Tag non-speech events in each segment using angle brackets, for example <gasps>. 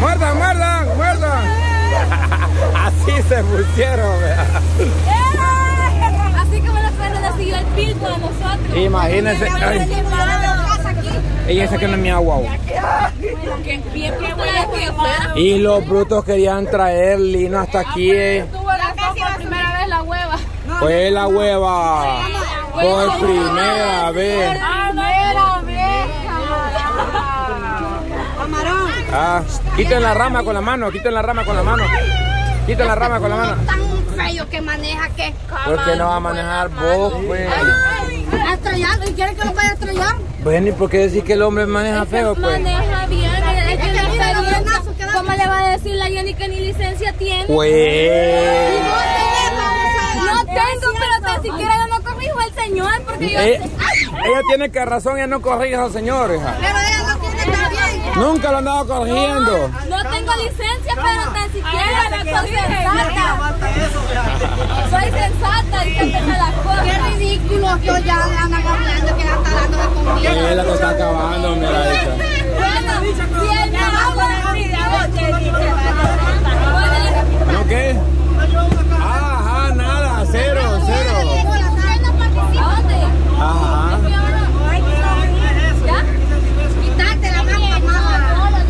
Muerdan, muerdan, muerdan. Así se pusieron. Así como los perros le siguió el pilco a nosotros. Imagínense. Y ese que no es mi agua. Y los brutos querían traer lino hasta aquí. eh. La por primera vez la hueva. Fue la hueva. Por primera vez. Ah, quiten la rama con la mano, quiten la rama con la mano. Quiten la rama con la mano. Tan feo que maneja que ¿Por qué no va a manejar vos, pues? a estrellar y quiere que lo vaya a estrellar. Bueno, ¿y por qué decir que el hombre maneja feo, pues? Maneja bien, es que. ¿Cómo le va a decir la Jenny que ni licencia tiene? Pues. No tengo, pero tan siquiera yo no corrijo al señor porque yo Eh, ella tiene que razón, ella no corrige al señor, hija. Pero ella no tiene también. Nunca lo han dado corrigiendo. no tengo licencia, pero tan siquiera soy sensata. Soy sensata y que me la Qué cosa. ridículo que hoy ya le andan hablando que ya está dando de comida. La que está acabando, mira. Bueno, si él me agua, ¿No qué? Ajá, nada, cero, cero. ¿A dónde? Ajá. ¿Ya? Quítate la mano, mamá.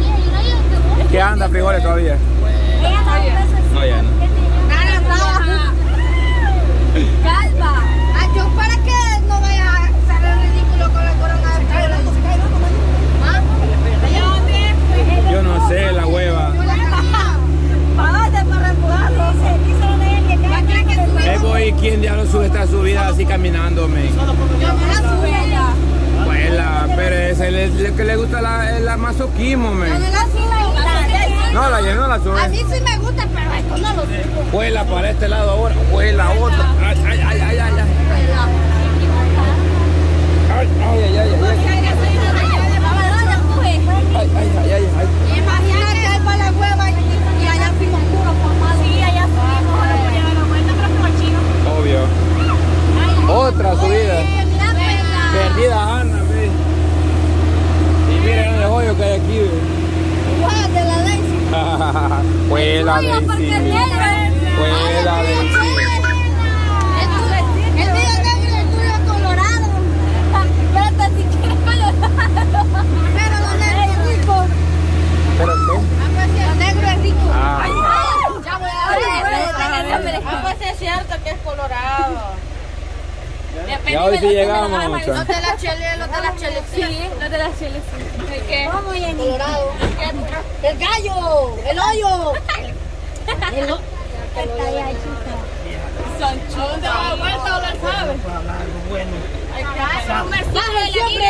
¿Qué anda, frijoles todavía? No, ya no. Nada, nada. Calva. Ah, yo para que no vaya a hacer el ridículo con el coronavirus. ¿Ah? Yo no sé, la hueva. Eh, voy, ¿quién diablo sube esta caminando? Abuela, pero ese es el que le gusta la, el masoquismo, men. No, la lleno la A sube. mí sí me gusta, pero esto no lo sé. Vuela para este lado ahora, vuela otra. Ay, ay, ay, ay, ay. Ay, ay, ay, ay, ay. Ay, ay, ay, ay, ay. Imagínate ahí para la hueva y, y allá fuimos puros formados. Sí, allá Obvio. Otra subida. Perdida Ana, ve. Y miren el hoyo que hay aquí, ve. de la Daisy. negro. Vuela, Daisy. El mío negro y el tuyo colorado. Pero tan siquiera colorado. Pero lo negro es rico. ¿Pero qué? Lo negro es rico. Ah. Ya voy Ah, pues es cierto que es colorado. Ya hoy sí llegamos, Los muchachos. de la chele, los de la chele. Sí, los de las cheles. ¿El qué? Colorado. El gallo, el hoyo. El ho- Son. Baja siempre.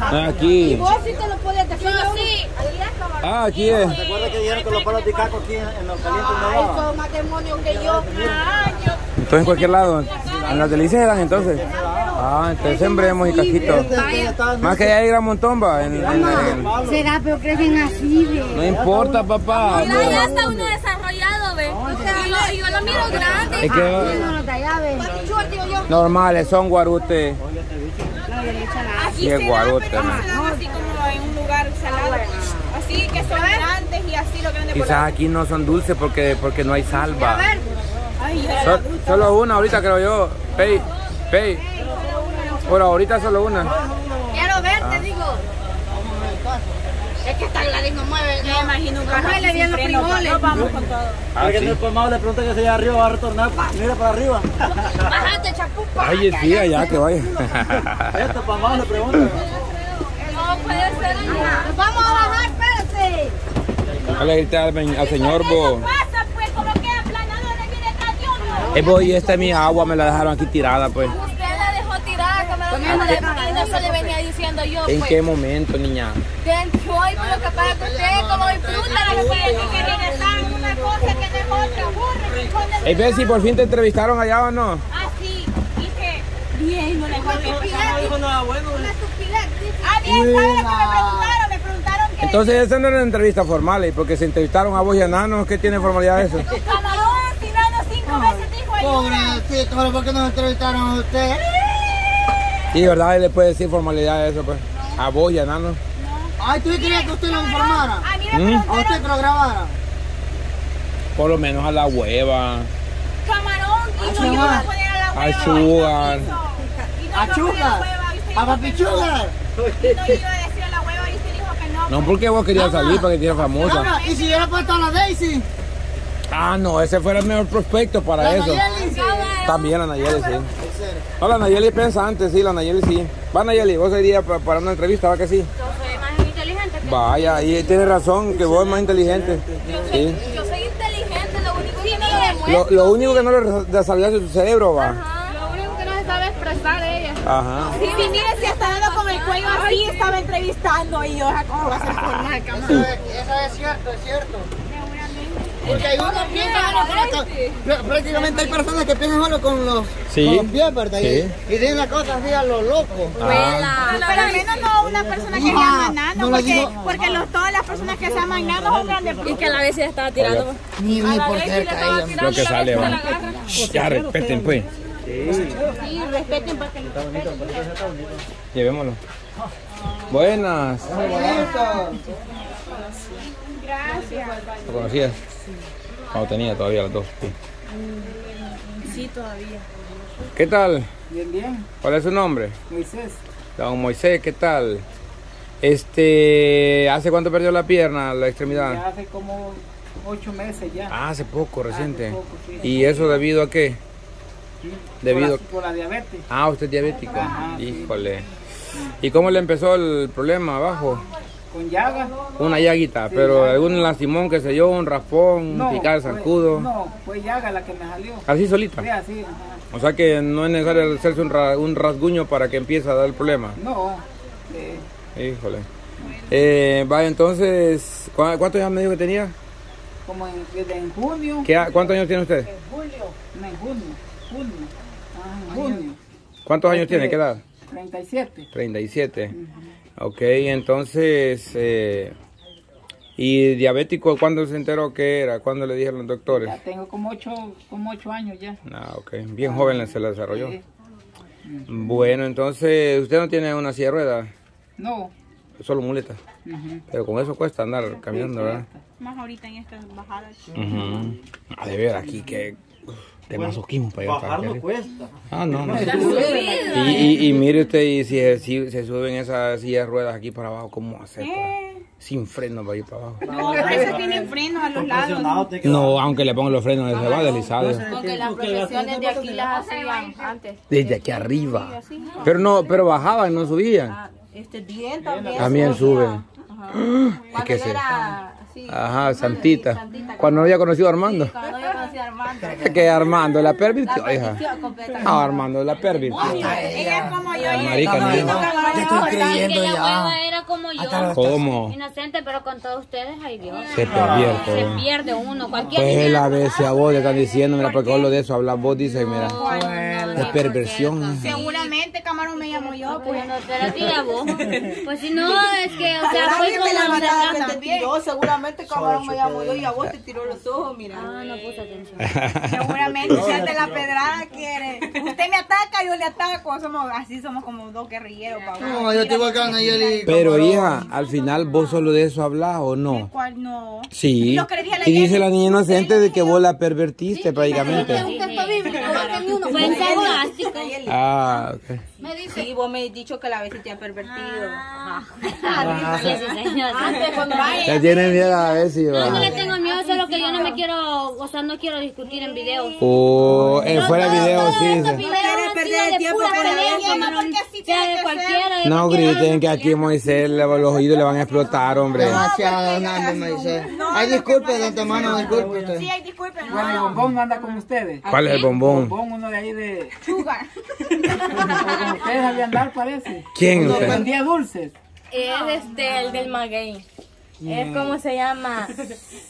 Ah, Aquí. Vos sí te lo puedes decir. Yo sí. Ah, aquí es. Recuerda que dijeron que los palos de caco aquí en, los calientes no Ay, son más demonios que yo. Entonces en cualquier lado. En las delicias eran entonces. Ah, entonces sembremos y casquito. Más que allá hay gran montón, va. En, en- en- Será, pero crecen así, ve. no importa, papá. Mira, ya está uno desarrollado, ¿ves? Y, yo lo miro grande. Es que ve. normales, son guarutes. Aquí Sí, es dan, dan así como en un lugar salado. Así que son grandes y así lo venden por Quizás aquí no son dulces porque, porque no hay salva. So- solo una ahorita creo yo. Pay, pay. Por ahorita solo una. Quiero verte, digo. Es que esta Gladys no mueve. Me imagino un carro Muele sin bien los frijoles. no vamos con todo. Ah, sí. del colmado le pregunta que si allá arriba va a retornar. Mira para arriba. Bájate, chapupa. Ay, sí, allá que vaya. Esto para abajo le pregunta. No puede ser vamos a bajar, espérate. Hola, grité al, al señor Bo. Pasa pues, como que aplanado de aquí detrás de uno. Eh, Bo, y esta es mi agua, me la dejaron aquí tirada, pues. Usted la dejó tirada, que me lo dijo de esquina, eso le venía diciendo yo, ¿En pues. qué momento, niña? Then Troy, pero lo que pasa es que usted como hoy fruta, Aquí lo que que regresan una cosa que de otra. Burro, rincón de Eh, ve si por fin te entrevistaron allá o no. Así. Dije, bien, no le No dijo nada bueno. Ah, bien, ¿sabes lo que me preguntaron? Me preguntaron que Entonces esa no era una entrevista formal, ¿y porque se entrevistaron a vos y a Nano? ¿Qué tiene formalidad eso? Pobrecito, ¿por qué nos entrevistaron a usted? Sí, ¿verdad? Él le puede decir formalidad a eso, pues. A vos y a Nano. Ay, tú querías que usted lo informara. A mí me ¿Mm? A usted que lo grabara. Por lo menos a la hueva. camarón, y no yo voy a poner a la hueva. Al sugar. Y no A y usted A Papi que no. Chugar. No, yo iba a decir a la hueva y usted dijo que no. No porque vos querías salir para que te famosa. Y si hubiera puesto a la Daisy. Ah, no, ese fuera el mejor prospecto para La eso. Nayeli. También la Nayeli, sí. No, la Nayeli piensa antes, sí, la Nayeli sí. Va Nayeli, vos serías pa- para una entrevista, ¿va que sí? Yo soy más inteligente que Vaya, y tiene razón, que vos es más inteligente. Sí. Yo soy inteligente, lo único que no lo demuestro. Lo, lo único que no le desarrollaste tu cerebro, va. Lo único que no se sabe expresar ella. Ajá. Sí, sí, mire, si está dando con el cuello así, estaba entrevistando y yo, ¿cómo va a ser formal, es, eso es cierto, es cierto. Porque hay uno piensa solo con- prácticamente hay personas que piensan solo con los, Sí. con los pies, ¿verdad? Y- Sí. Y, dicen las cosas así a lo loco. Ah. Pero al menos no una persona que se Hija, llama Nano, no porque, porque los, todas las personas que se llaman Nano son grandes. Y que a la vez ella estaba tirando. Ni, ni por cerca. Lo que sale, va. Ya, respeten, pues. Sí, respeten porque Llevémoslo. Buenas. Gracias. ¿Lo conocías? Cuando tenía todavía las dos. Sí, Sí, todavía. ¿Qué tal? Bien, bien. ¿Cuál es su nombre? Moisés. Don Moisés, ¿qué tal? Este, ¿hace cuánto perdió la pierna, la extremidad? hace como ocho meses ya. Ah, hace poco, reciente. poco, sí. ¿Y eso debido a qué? Debido Por la diabetes. Ah, usted es diabético. Ajá, sí. Híjole. ¿Y cómo le empezó el problema abajo? Con llaga. Una llaguita, pero algún lastimón que se dio, un raspón, un picar, zancudo. No, fue llaga la que me salió. Así solita. así. O sea que no es necesario hacerse un, ra- un rasguño para que empiece a dar el problema. No. Híjole. Eh, vaya, entonces, ¿cu- ¿cuántos años me dijo que tenía? como en, desde en junio. ¿Qué, ¿Cuántos años tiene usted? En julio. No, en junio. Junio. Ah, en junio. ¿Cuántos años tiene? ¿Qué edad? 37. 37. Ok, entonces, eh, ¿y diabético cuándo se enteró que era? ¿Cuándo le dijeron los doctores? Ya tengo como ocho, como ocho años ya. Ah, ok, bien joven se la desarrolló. Sí. Bueno, entonces, ¿usted no tiene una silla de ruedas? No. Solo muleta. Pero con eso cuesta andar caminando, ¿verdad? Más ahorita en estas bajadas. Ujú. A de ver aquí que de masoquismo para allá. para Bajar no cuesta. Ah, no, no. Y, y, y mire usted, y si, si se suben esas sillas de ruedas aquí para abajo, ¿cómo hacer? para- Sin freno para ir para abajo. No, pero eso tiene frenos a los lados. No, aunque le pongan los frenos, se va deslizado. Porque las profesiones de aquí las hacían antes. Desde aquí arriba. Pero no, pero bajaban, no subían. Este bien también. También suben. Es que se... Era así. Ajá, Santita. Cuando no había conocido a Armando. Cuando yo a Armando. <laughs> Que Armando la pervirtió, hija. Perdición completa. Ah, Armando la pervirtió. Ella es como yo. Marica, no. Ya estoy creyendo ya. La era como yo. ¿Cómo? Inocente, pero con todos ustedes, ay Dios. Se pervierte. Se pierde uno. Cualquier Pues niña- la vez a vos le están diciendo, mira, porque vos lo de eso hablas vos, dice, mira, de perversión. Seguramente Camarón me llamo yo, pues. Pues no te la tira vos. Pues si no, es que, o sea, fue como tiró, seguramente camarón me llamo yo y a vos te tiró los ojos, mira. Ah, no puse atención. <laughs> Seguramente si ante la pedrada quiere. Usted me ataca, yo le ataco. Somos así, somos como dos guerrilleros. No, yo Nayeli. Pero hija, al final vos solo de eso hablas o no? ¿Cuál no? Sí. Lo que le dije a la Y dice la niña inocente de que vos la pervertiste prácticamente. Fue en sarcástico. Ah, ok. Me dice, y vos me has dicho que la vez te han pervertido. Antes cuando vaya. Ya tiene miedo a ver si No, no va. le tengo miedo, solo que yo no me quiero, o sea, no quiero discutir en videos. O en fuera de video, sí. Cualquiera, No griten que aquí Moisés los oídos le van a explotar, hombre. Demasiado, dice. Ay, disculpe de antemano, disculpe. Sí, ay, disculpen. Bueno, el bombón no anda con ustedes. ¿Cuál es el bombón? Bombón, uno de ahí de. Sugar. <laughs> Ustedes andar, parece. ¿Quién vendía dulces. Es este, el del maguey. Es como se llama.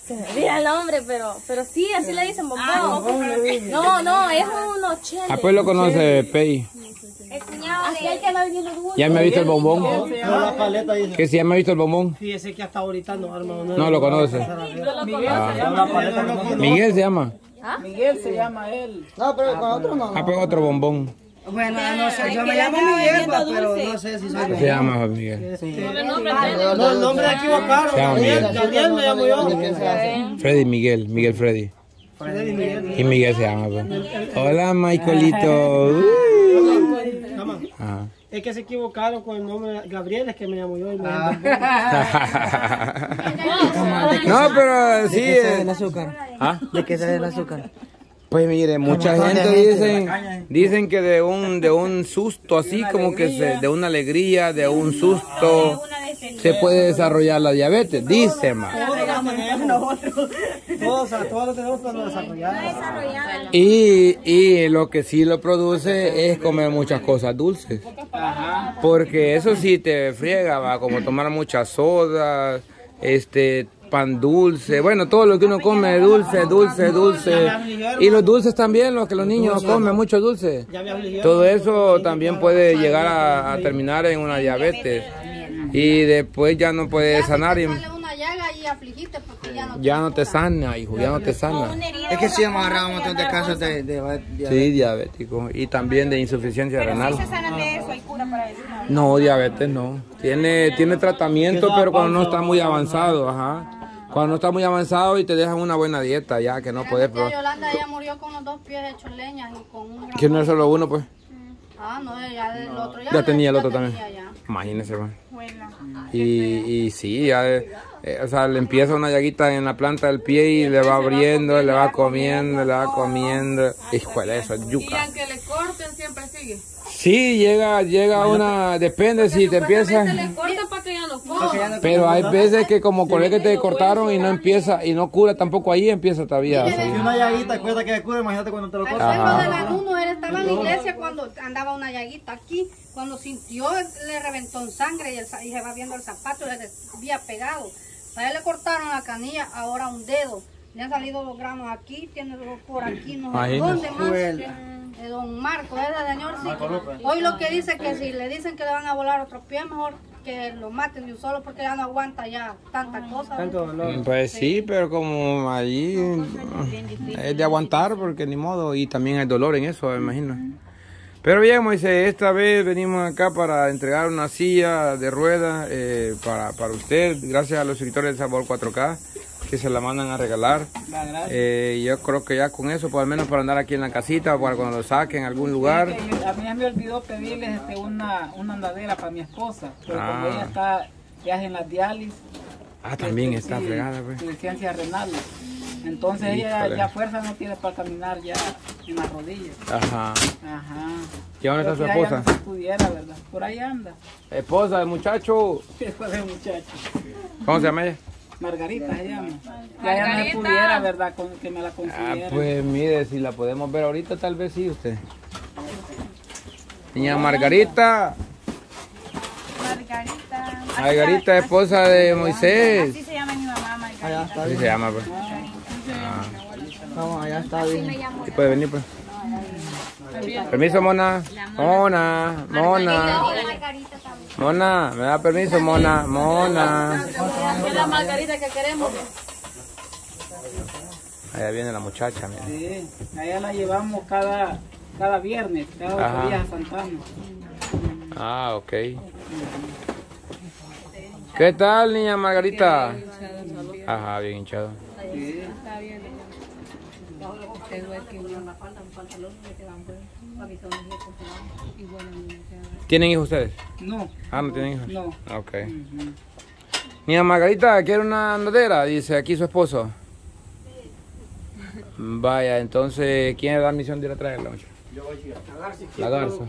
Se me olvida el nombre, pero, pero sí, así le dicen bombón. No, no, es uno chele. Ah, pues lo conoce Pei. El cuñado. ¿Ya me ha visto el bombón? ¿Que si ya me ha visto el bombón? Fíjese que hasta ahorita no, hermano. No, lo conoce. Miguel se llama. Miguel se llama él. No, pero con otro no. Ah, pues otro bombón. Bueno, no sé, yo me llamo Miguel, pa, pero no sé si soy ¿Qué se llama Juan Miguel? No, el nombre equivocaron. Se llama Gabriel, me llamo yo. Freddy Miguel, Miguel Freddy. Freddy Miguel. Y Miguel se llama. pues. Hola, Michaelito. Ajá. Es que se equivocaron con el nombre Gabriel, es que me llamo yo. Y me no, pero sí. eh, azúcar? ¿Ah? ¿De qué sale el azúcar? Pues mire, mucha gente gente. dicen, dicen que de un de un susto así como que se, de una alegría, de un susto se puede desarrollar la diabetes, dice más. Todos, lo tenemos para desarrollar. Y, y lo que sí lo produce es comer muchas cosas dulces. Porque eso sí te friega, va, como tomar muchas sodas, este pan dulce, bueno, todo lo que uno come dulce, dulce, dulce. Y los dulces también, los que los niños comen mucho dulce. Todo eso también puede llegar a, a terminar en una diabetes. Y después ya no puede sanar y Sale una llaga y afligiste porque ya no ya no te sana, hijo, ya no te sana. Es que sí hemos agarrado un montón de casos de... de, de- Sí, diabético. Y también de insuficiencia renal. Se sanan de eso, hay cura para eso. ¿no? No, diabetes no. Tiene, tiene tratamiento, pero cuando no está muy avanzado, ajá. Cuando no está muy avanzado y te dejan una buena dieta, ya que no puedes. Pero... Yolanda ella murió con los dos pies hechos leña y con un gran... Que no es solo uno, pues. Ah, no, ya el otro ya, Ya tenía el otro tenía también. ya. Imagínese, pues. Y, y sí, ya, eh, eh, o sea, le empieza una llaguita en la planta del pie y le va abriendo, le va comiendo, le va comiendo. Hijo de eso, yuca. aunque le corten, siempre sigue. Sí, llega, llega una, depende si te empieza. Le Pero hay veces que como con el que te cortaron y no empieza y no cura tampoco ahí empieza todavía. Si una llaguita cuesta que cura, imagínate cuando te lo cortas. Tengo del anuno, él estaba en la iglesia cuando andaba una llaguita aquí, cuando sintió, le reventó en sangre y, el y se va viendo el zapato, le había pegado. A él le cortaron la canilla, ahora un dedo. Le han salido los granos aquí, tiene dos por aquí, no sé dónde más. De don Marco, ese señor sí. Hoy lo que dice que si le dicen que le van a volar otros pies, mejor que lo maten de un solo porque ya no aguanta ya tanta cosa. Tanto dolor. Pues sí, pero como allí mm, es de aguantar porque ni modo y también hay dolor en eso, me imagino. Pero bien, Moisés, esta vez venimos acá para entregar una silla de ruedas eh, para, para usted, gracias a los seguidores de Sabor 4K que se la mandan a regalar. Eh, yo creo que ya con eso, por lo menos para andar aquí en la casita, para cuando lo saquen a algún lugar. Yo- a mí ya me olvidó pedirles este, una, una andadera para mi esposa, pero como Ah. ella está ya en las diálisis, Ah, también está sí, fregada, pues. insuficiencia renal. Entonces ella ya fuerza no tiene para caminar ya en las rodillas. Ajá. Ajá. ¿Y dónde está su esposa? no se pudiera, ¿verdad? Por ahí anda. Esposa del muchacho. <laughs> Hijo de muchacho. ¿Cómo se llama ella? Margarita se llama. Ya ella no se pudiera, ¿verdad? Con, que me la Ah, consiguiera. pues mire, si la podemos ver ahorita, tal vez sí usted. Niña Margarita. Margarita. Margarita, esposa de Moisés. Así se llama mi mamá, Margarita. Así se llama, pues. Vamos, allá está bien. Sí puede venir, pues. Permiso, Mona. Mona, Mona. Mona, me da permiso, Mona. Mona. Es la margarita que queremos. Allá viene la muchacha, mire. Sí, a ella la llevamos cada, cada viernes, cada Ajá. ocho días a Santana. Ah, ok. ¿Qué tal, niña Margarita? Ajá, bien hinchado. ¿Tienen hijos ustedes? No, Ah, no tienen hijos. no. Ok. Niña Margarita, ¿quiere una andadera? Dice aquí su esposo. Vaya, entonces, ¿quién le da misión de ir a traerla? muchacho? La garza.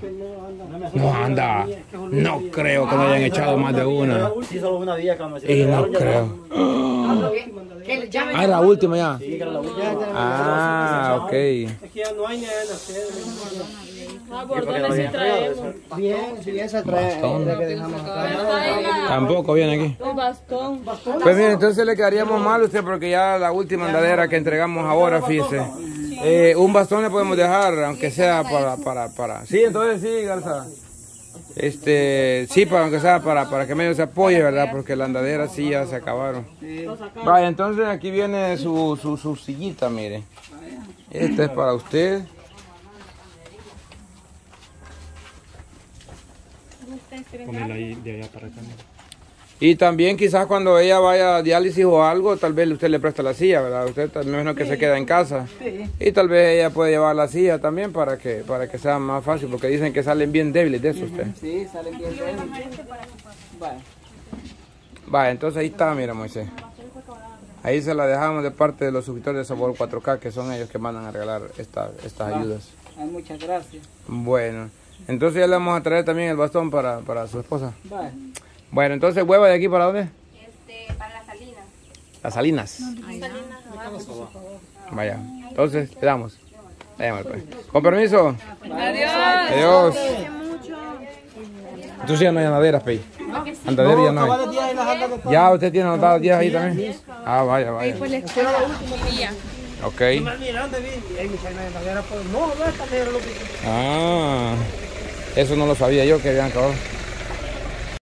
No anda. No creo que no hayan echado más de una. Sí, solo una día cuando me Y no creo. <gasps> Ah, la última ya. Ah, ok. Aquí ya no hay ni de nacer. Ah, bordones sí traemos. Bien, sí, esa trae la que acá. Tampoco viene aquí. Un bastón. Pues mire, entonces le quedaríamos mal a usted porque ya la última andadera que entregamos ahora, fíjese. Eh, un bastón le podemos dejar, aunque sea para, para, para. Sí, entonces sí, Garza. Este, sí, para aunque sea para, para que medio se apoye, ¿verdad? Porque la andadera sí ya se acabaron. Vaya, entonces aquí viene su, su, sillita, mire. Esta es para usted. Ponela ahí de allá para acá. ¿No? Y también quizás cuando ella vaya a diálisis o algo, tal vez usted le presta la silla, ¿verdad? Usted también menos que se queda en casa. Y tal vez ella puede llevar la silla también para que para que sea más fácil, porque dicen que salen bien débiles de eso usted. Sí, salen bien débiles. Vaya. Va, entonces ahí está, mira Moisés. Ahí se la dejamos de parte de los suscriptores de Sabor 4K, que son ellos que mandan a regalar esta- estas ayudas. Ay, muchas gracias. Bueno, entonces ya le vamos a traer también el bastón para, para su esposa. Vaya. Bueno, entonces hueva de aquí para dónde? Este, para las salinas. Las Salinas. Vaya, entonces le damos. Pues. Con permiso. Adiós. Adiós. Entonces ya no hay andaderas, Pei. Andaderas ya no hay. Días Ya usted tiene anotados 10 ahí también. Ah, vaya, vaya. Ok. Ah, eso no lo sabía yo que habían acabado.